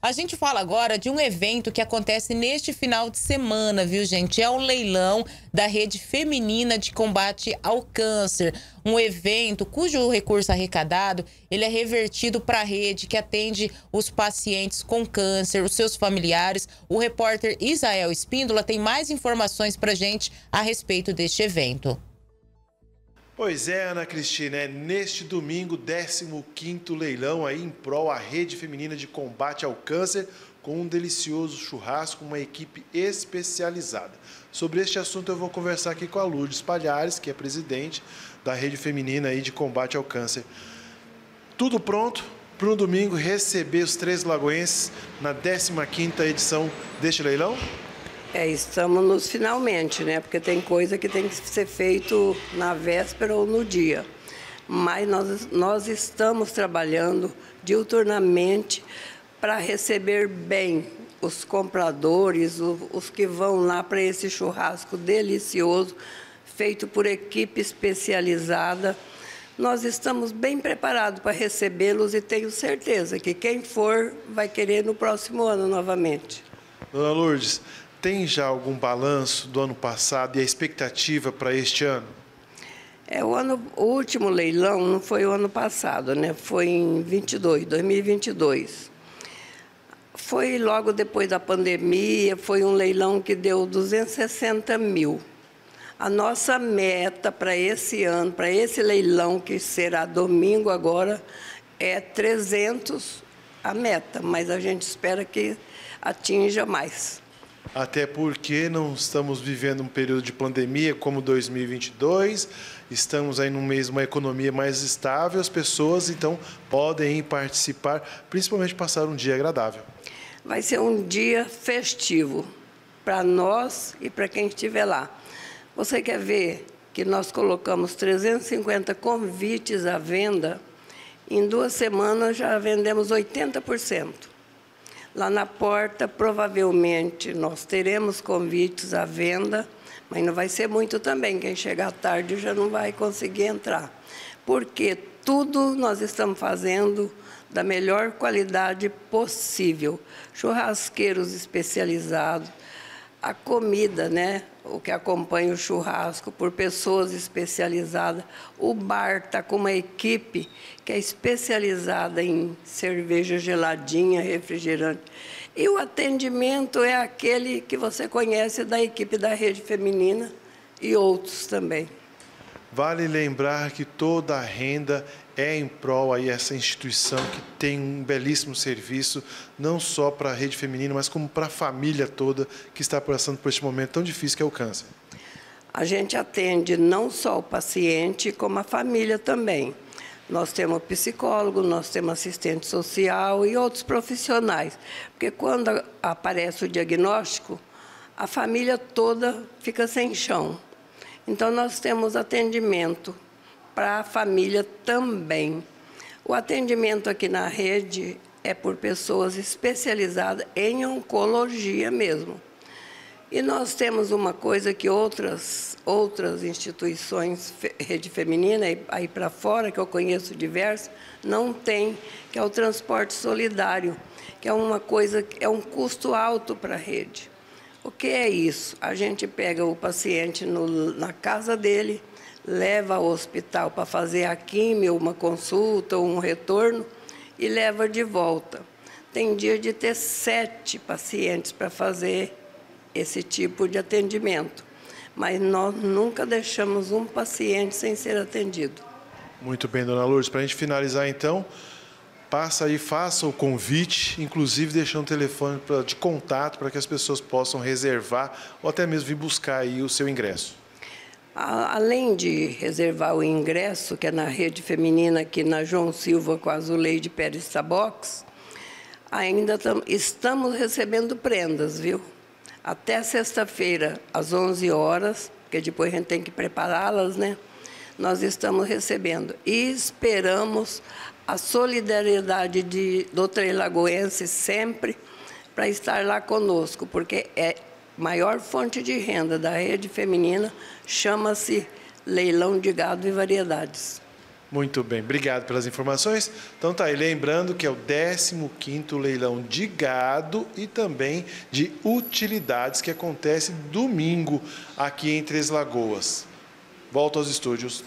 A gente fala agora de um evento que acontece neste final de semana, viu, gente? É o leilão da Rede Feminina de Combate ao Câncer, um evento cujo recurso arrecadado ele é revertido para a rede que atende os pacientes com câncer, os seus familiares. O repórter Isael Espíndola tem mais informações para gente a respeito deste evento. Pois é, Ana Cristina, é neste domingo, 15º leilão aí em prol à Rede Feminina de Combate ao Câncer, com um delicioso churrasco, uma equipe especializada. Sobre este assunto eu vou conversar aqui com a Lourdes Palhares, que é presidente da Rede Feminina aí de Combate ao Câncer. Tudo pronto para no domingo receber os três lagoenses na 15ª edição deste leilão? É, estamos nos finalmente, né? Porque tem coisa que tem que ser feito na véspera ou no dia. Mas nós, nós estamos trabalhando diuturnamente para receber bem os compradores, os, os que vão lá para esse churrasco delicioso, feito por equipe especializada. Nós estamos bem preparados para recebê-los e tenho certeza que quem for vai querer no próximo ano novamente. Dona Lourdes, tem já algum balanço do ano passado e a expectativa para este ano? É, o, ano, o último leilão não foi o ano passado, né? Foi em 22, 2022. Foi logo depois da pandemia, foi um leilão que deu 260 mil. A nossa meta para esse ano, para esse leilão, que será domingo agora, é 300 a meta, mas a gente espera que atinja mais até porque não estamos vivendo um período de pandemia como 2022, estamos aí num mês uma economia mais estável, as pessoas então podem participar, principalmente passar um dia agradável. Vai ser um dia festivo para nós e para quem estiver lá. Você quer ver que nós colocamos 350 convites à venda? Em duas semanas já vendemos 80%. Lá na porta, provavelmente, nós teremos convites à venda, mas não vai ser muito também. Quem chegar tarde já não vai conseguir entrar. Porque tudo nós estamos fazendo da melhor qualidade possível. Churrasqueiros especializados, a comida, né? O que acompanha o churrasco por pessoas especializadas. O bar está com uma equipe que é especializada em cerveja geladinha, refrigerante. E o atendimento é aquele que você conhece da equipe da rede feminina e outros também. Vale lembrar que toda a renda é em prol aí essa instituição que tem um belíssimo serviço, não só para a rede feminina, mas como para a família toda que está passando por este momento tão difícil que é o câncer. A gente atende não só o paciente, como a família também. Nós temos psicólogo, nós temos assistente social e outros profissionais. Porque quando aparece o diagnóstico, a família toda fica sem chão. Então, nós temos atendimento para a família também. O atendimento aqui na rede é por pessoas especializadas em oncologia mesmo. E nós temos uma coisa que outras, outras instituições, rede feminina, aí para fora, que eu conheço diversas, não tem, que é o transporte solidário, que é uma coisa, é um custo alto para a rede. O que é isso? A gente pega o paciente no, na casa dele, leva ao hospital para fazer a químio, uma consulta um retorno e leva de volta. Tem dia de ter sete pacientes para fazer esse tipo de atendimento, mas nós nunca deixamos um paciente sem ser atendido. Muito bem, dona Lourdes. Para a gente finalizar, então, passa aí, faça o convite, inclusive deixando o telefone de contato para que as pessoas possam reservar ou até mesmo vir buscar aí o seu ingresso. Além de reservar o ingresso, que é na rede feminina aqui na João Silva com a Azuleide Pérez Tabox, ainda estamos recebendo prendas, viu? Até sexta-feira, às 11 horas, porque depois a gente tem que prepará-las, né? Nós estamos recebendo e esperamos a solidariedade de, do Trelagoense sempre para estar lá conosco, porque é maior fonte de renda da rede feminina chama-se leilão de gado e variedades. Muito bem, obrigado pelas informações. Então tá aí, lembrando que é o 15º leilão de gado e também de utilidades que acontece domingo aqui em Três Lagoas. Volto aos estúdios.